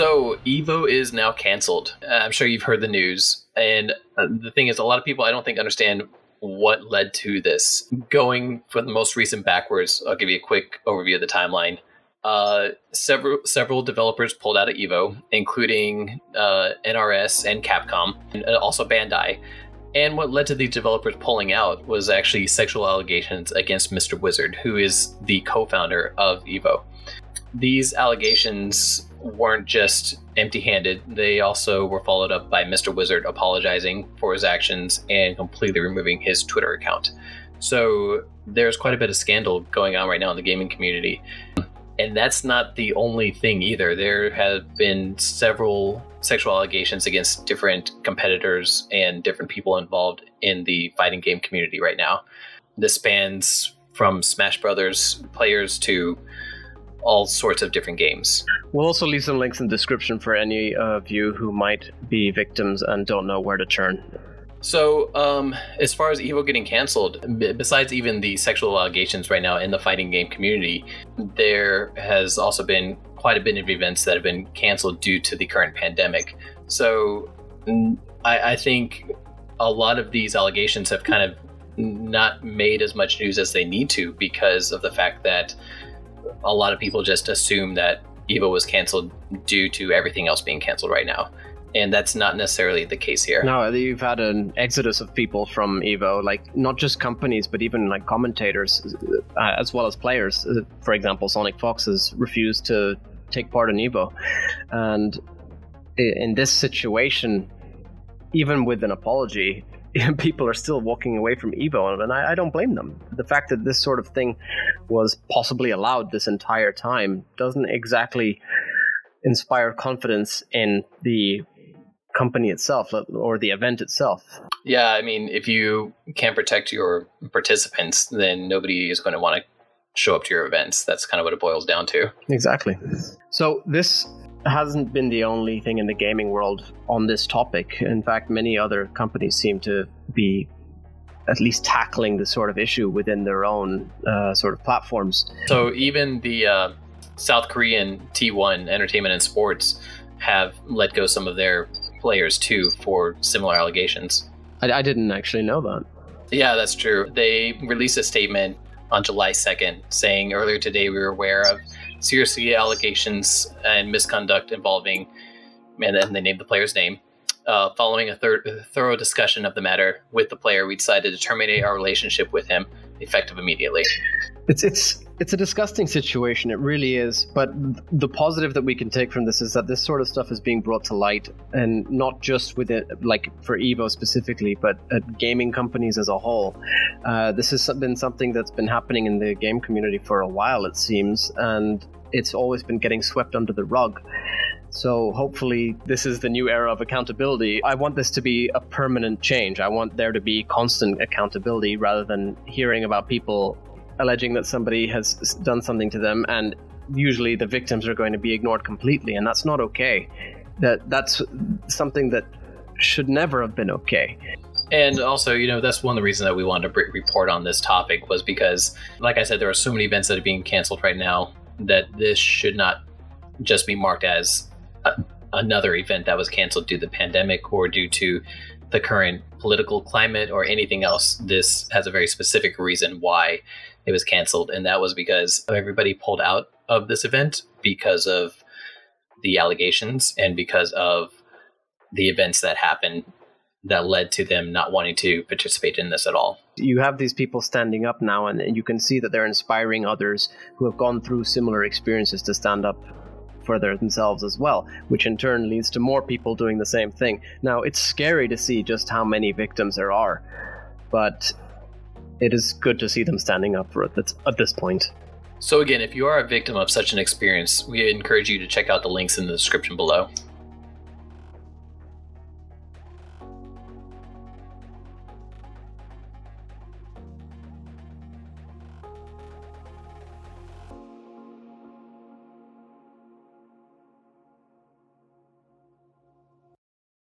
So Evo is now canceled. Uh, I'm sure you've heard the news, and uh, the thing is, a lot of people I don't think understand what led to this. Going for the most recent backwards, I'll give you a quick overview of the timeline. Uh, several several developers pulled out of Evo, including uh, NRS and Capcom, and also Bandai. And what led to these developers pulling out was actually sexual allegations against Mr. Wizard, who is the co-founder of Evo. These allegations weren't just empty handed, they also were followed up by Mr. Wizard apologizing for his actions and completely removing his Twitter account. So there's quite a bit of scandal going on right now in the gaming community. And that's not the only thing either. There have been several sexual allegations against different competitors and different people involved in the fighting game community right now. This spans from Smash Brothers players to all sorts of different games. We'll also leave some links in the description for any of you who might be victims and don't know where to turn. So, um, as far as Evo getting canceled, b- besides even the sexual allegations right now in the fighting game community, there has also been quite a bit of events that have been canceled due to the current pandemic. So, I, I think a lot of these allegations have kind of not made as much news as they need to because of the fact that a lot of people just assume that Evo was canceled due to everything else being canceled right now. And that's not necessarily the case here. No, you've had an exodus of people from Evo, like not just companies, but even like commentators, uh, as well as players. Uh, for example, Sonic Fox has refused to take part in Evo. And in this situation, even with an apology, people are still walking away from Evo, and I, I, don't blame them. The fact that this sort of thing was possibly allowed this entire time doesn't exactly inspire confidence in the company itself or the event itself. Yeah, I mean, if you can't protect your participants, then nobody is going to want to show up to your events. That's kind of what it boils down to. Exactly. So this hasn't been the only thing in the gaming world on this topic. In fact, many other companies seem to be at least tackling this sort of issue within their own uh, sort of platforms. So even the uh, South Korean T1 Entertainment and Sports have let go some of their players too for similar allegations. I, I didn't actually know that. Yeah, that's true. They released a statement on July 2nd saying earlier today we were aware of serious allegations and misconduct involving, and then they named the player's name. Uh, following a thir- thorough discussion of the matter with the player, we decided to terminate our relationship with him, effective immediately. It's it's it's a disgusting situation. It really is. But the positive that we can take from this is that this sort of stuff is being brought to light, and not just with it, like for Evo specifically, but at gaming companies as a whole. Uh, this has been something that's been happening in the game community for a while, it seems, and it's always been getting swept under the rug. So hopefully, this is the new era of accountability. I want this to be a permanent change. I want there to be constant accountability rather than hearing about people alleging that somebody has done something to them and usually the victims are going to be ignored completely and that's not okay. That that's something that should never have been okay. And also you know that's one of the reasons that we wanted to report on this topic was because like i said there are so many events that are being canceled right now that this should not just be marked as a, another event that was canceled due to the pandemic or due to the current political climate or anything else this has a very specific reason why it was canceled, and that was because everybody pulled out of this event because of the allegations and because of the events that happened that led to them not wanting to participate in this at all. You have these people standing up now, and you can see that they're inspiring others who have gone through similar experiences to stand up for their themselves as well, which in turn leads to more people doing the same thing. Now, it's scary to see just how many victims there are, but it is good to see them standing up for it at this point. So, again, if you are a victim of such an experience, we encourage you to check out the links in the description below.